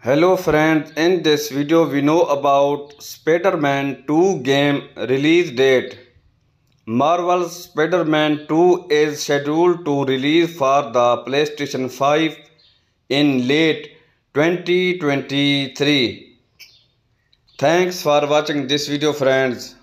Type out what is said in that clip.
Hello friends, in this video we know about Spider-Man 2 game release date. Marvel's Spider-Man 2 is scheduled to release for the PlayStation 5 in late 2023. Thanks for watching this video friends.